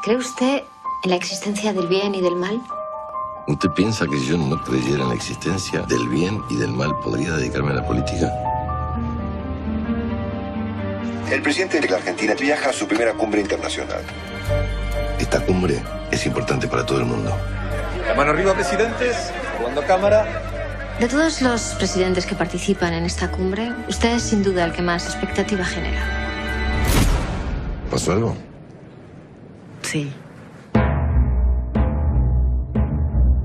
¿Cree usted en la existencia del bien y del mal? ¿Usted piensa que si yo no creyera en la existencia del bien y del mal podría dedicarme a la política? El presidente de la Argentina viaja a su primera cumbre internacional. Esta cumbre es importante para todo el mundo. La mano arriba, presidentes. Jugando cámara. De todos los presidentes que participan en esta cumbre, usted es sin duda el que más expectativa genera. ¿Pasó algo? Sí.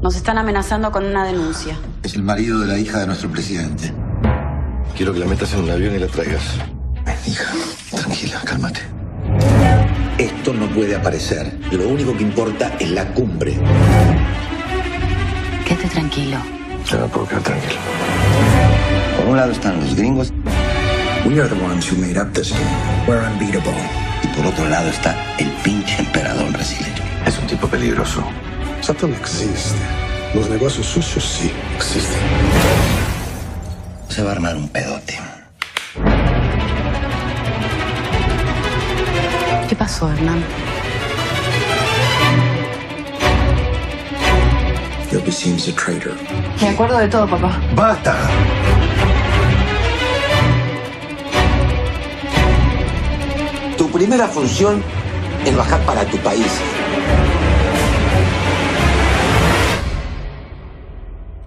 Nos están amenazando con una denuncia. Es el marido de la hija de nuestro presidente. Quiero que la metas en un avión y la traigas. Ven, hija, tranquila, cálmate. Esto no puede aparecer. Lo único que importa es la cumbre. Quédate tranquilo. Yo no puedo quedar tranquilo. Por un lado están los gringos We are the ones who made up this game. We're unbeatable. y por otro lado está el pinche emperador brasileño. Es un tipo peligroso. Satan existe. Los negocios sucios sí existen. Se va a armar un pedote. ¿Qué pasó, Hernán? Seems a traitor. Me acuerdo de todo, papá. ¡Basta! Primera función es bajar para tu país.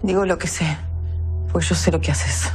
Digo lo que sé, pues yo sé lo que haces.